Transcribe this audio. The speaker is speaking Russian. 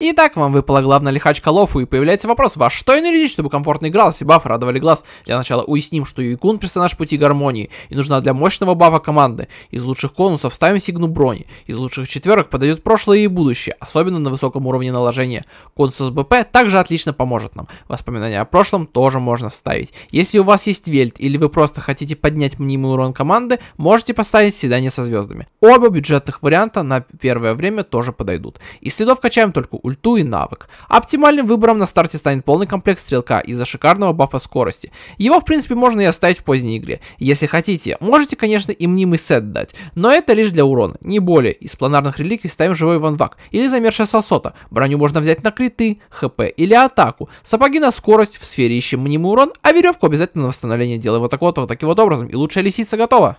Итак, вам выпала главная лихачка Лофу, и появляется вопрос, во что энергетить, чтобы комфортно играл, и бафы радовали глаз. Для начала уясним, что Юйкун персонаж пути гармонии, и нужна для мощного бафа команды. Из лучших конусов ставим сигну брони, из лучших четверок подойдет прошлое и будущее, особенно на высоком уровне наложения. Конус с БП также отлично поможет нам. Воспоминания о прошлом тоже можно ставить. Если у вас есть вельт, или вы просто хотите поднять мнимый урон команды, можете поставить свидание со звездами. Оба бюджетных варианта на первое время тоже подойдут. Из следов качаем только ульту и навык. Оптимальным выбором на старте станет полный комплект стрелка из-за шикарного бафа скорости. Его в принципе можно и оставить в поздней игре. Если хотите, можете конечно и мнимый сет дать, но это лишь для урона, не более. Из планарных реликвий ставим живой ванвак или замершая салсота. Броню можно взять на криты, хп или атаку. Сапоги на скорость, в сфере ищем мнимый урон, а веревку обязательно на восстановление делаем вот так вот, вот таким вот образом, и лучшая лисица готова.